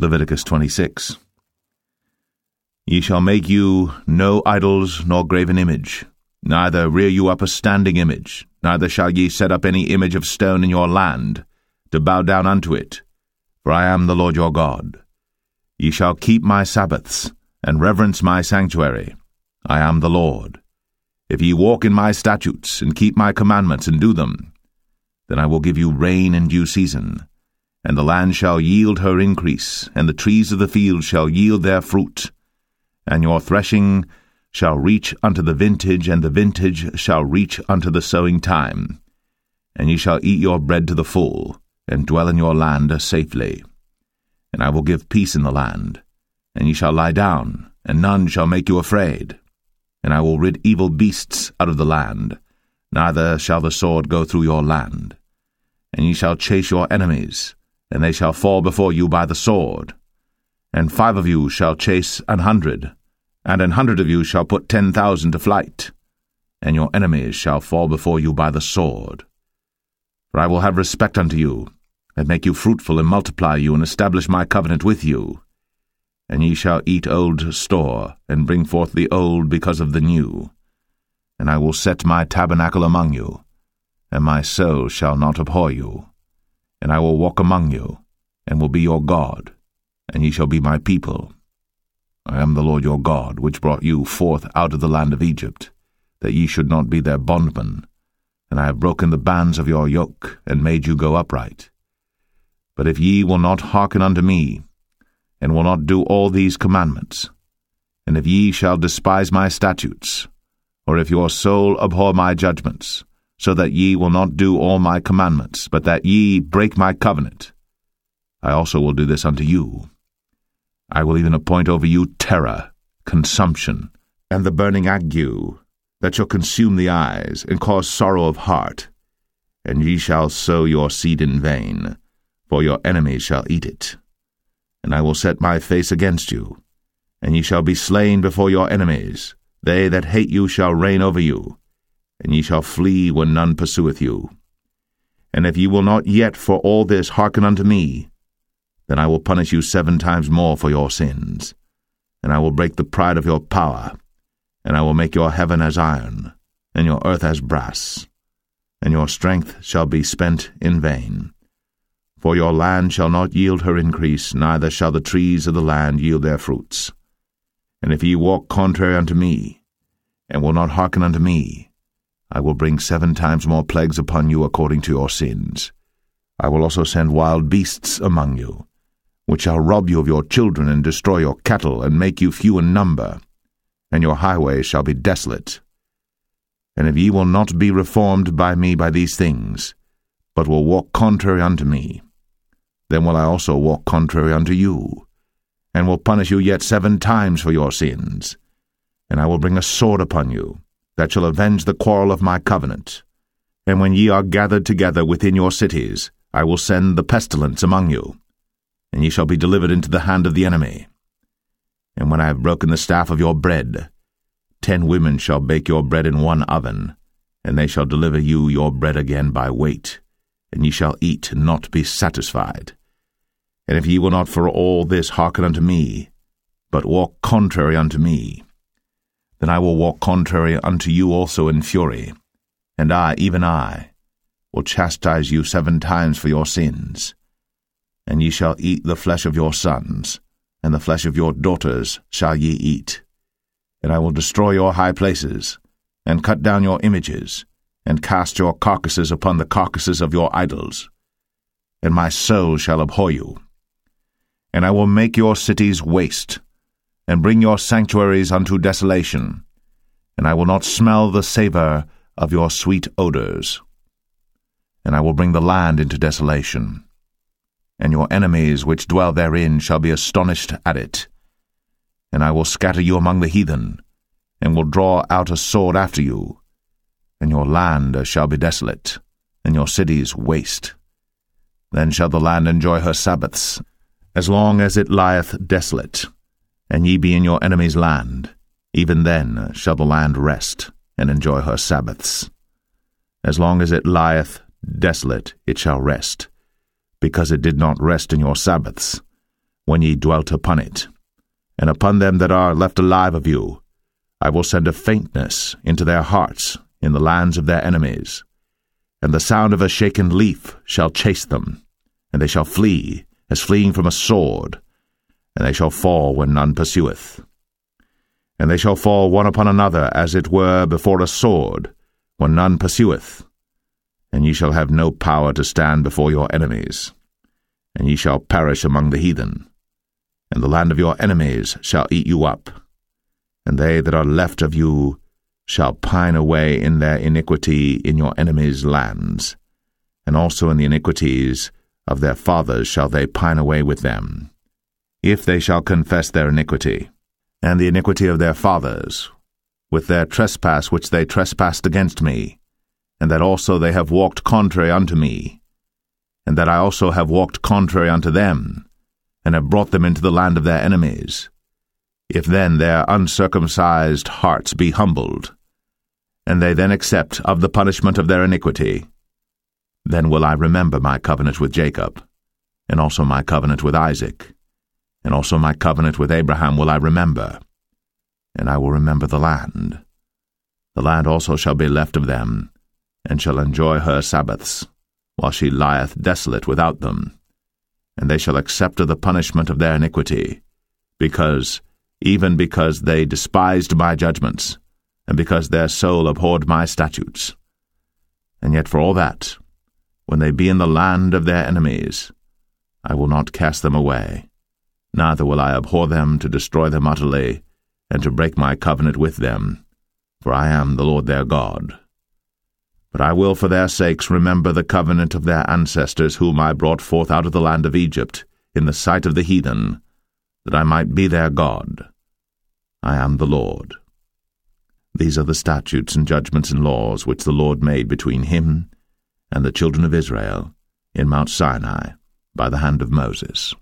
Leviticus 26. Ye shall make you no idols nor graven image, neither rear you up a standing image, neither shall ye set up any image of stone in your land, to bow down unto it, for I am the Lord your God. Ye shall keep my Sabbaths, and reverence my sanctuary. I am the Lord. If ye walk in my statutes, and keep my commandments, and do them, then I will give you rain in due season, and the land shall yield her increase, and the trees of the field shall yield their fruit, and your threshing shall reach unto the vintage, and the vintage shall reach unto the sowing time. And ye shall eat your bread to the full, and dwell in your land safely. And I will give peace in the land, and ye shall lie down, and none shall make you afraid. And I will rid evil beasts out of the land, neither shall the sword go through your land. And ye shall chase your enemies, and they shall fall before you by the sword. And five of you shall chase an hundred, and an hundred of you shall put ten thousand to flight, and your enemies shall fall before you by the sword. For I will have respect unto you, and make you fruitful, and multiply you, and establish my covenant with you. And ye shall eat old store, and bring forth the old because of the new. And I will set my tabernacle among you, and my soul shall not abhor you. And I will walk among you, and will be your God, and ye shall be my people. I am the Lord your God, which brought you forth out of the land of Egypt, that ye should not be their bondmen. And I have broken the bands of your yoke, and made you go upright. But if ye will not hearken unto me, and will not do all these commandments, and if ye shall despise my statutes, or if your soul abhor my judgments, so that ye will not do all my commandments, but that ye break my covenant, I also will do this unto you. I will even appoint over you terror, consumption, and the burning ague, that shall consume the eyes, and cause sorrow of heart. And ye shall sow your seed in vain, for your enemies shall eat it. And I will set my face against you, and ye shall be slain before your enemies. They that hate you shall reign over you, and ye shall flee when none pursueth you. And if ye will not yet for all this hearken unto me, then I will punish you seven times more for your sins. And I will break the pride of your power, and I will make your heaven as iron, and your earth as brass, and your strength shall be spent in vain. For your land shall not yield her increase, neither shall the trees of the land yield their fruits. And if ye walk contrary unto me, and will not hearken unto me, I will bring seven times more plagues upon you according to your sins. I will also send wild beasts among you, which shall rob you of your children and destroy your cattle and make you few in number, and your highways shall be desolate. And if ye will not be reformed by me by these things, but will walk contrary unto me, then will I also walk contrary unto you, and will punish you yet seven times for your sins. And I will bring a sword upon you, that shall avenge the quarrel of my covenant. And when ye are gathered together within your cities, I will send the pestilence among you and ye shall be delivered into the hand of the enemy. And when I have broken the staff of your bread, ten women shall bake your bread in one oven, and they shall deliver you your bread again by weight, and ye shall eat and not be satisfied. And if ye will not for all this hearken unto me, but walk contrary unto me, then I will walk contrary unto you also in fury, and I, even I, will chastise you seven times for your sins and ye shall eat the flesh of your sons, and the flesh of your daughters shall ye eat. And I will destroy your high places, and cut down your images, and cast your carcasses upon the carcasses of your idols. And my soul shall abhor you. And I will make your cities waste, and bring your sanctuaries unto desolation, and I will not smell the savour of your sweet odours. And I will bring the land into desolation and your enemies which dwell therein shall be astonished at it. And I will scatter you among the heathen, and will draw out a sword after you, and your land shall be desolate, and your cities waste. Then shall the land enjoy her Sabbaths, as long as it lieth desolate, and ye be in your enemy's land, even then shall the land rest, and enjoy her Sabbaths. As long as it lieth desolate, it shall rest because it did not rest in your Sabbaths. when ye dwelt upon it. And upon them that are left alive of you, I will send a faintness into their hearts in the lands of their enemies. And the sound of a shaken leaf shall chase them, and they shall flee, as fleeing from a sword, and they shall fall when none pursueth. And they shall fall one upon another, as it were before a sword, when none pursueth. And ye shall have no power to stand before your enemies, and ye shall perish among the heathen. And the land of your enemies shall eat you up, and they that are left of you shall pine away in their iniquity in your enemies' lands, and also in the iniquities of their fathers shall they pine away with them, if they shall confess their iniquity, and the iniquity of their fathers, with their trespass which they trespassed against me, and that also they have walked contrary unto me, and that I also have walked contrary unto them, and have brought them into the land of their enemies. If then their uncircumcised hearts be humbled, and they then accept of the punishment of their iniquity, then will I remember my covenant with Jacob, and also my covenant with Isaac, and also my covenant with Abraham will I remember, and I will remember the land. The land also shall be left of them, and shall enjoy her Sabbaths, while she lieth desolate without them. And they shall accept of the punishment of their iniquity, because, even because they despised my judgments, and because their soul abhorred my statutes. And yet for all that, when they be in the land of their enemies, I will not cast them away, neither will I abhor them to destroy them utterly, and to break my covenant with them, for I am the Lord their God. But I will for their sakes remember the covenant of their ancestors whom I brought forth out of the land of Egypt, in the sight of the heathen, that I might be their God. I am the Lord. These are the statutes and judgments and laws which the Lord made between him and the children of Israel in Mount Sinai by the hand of Moses.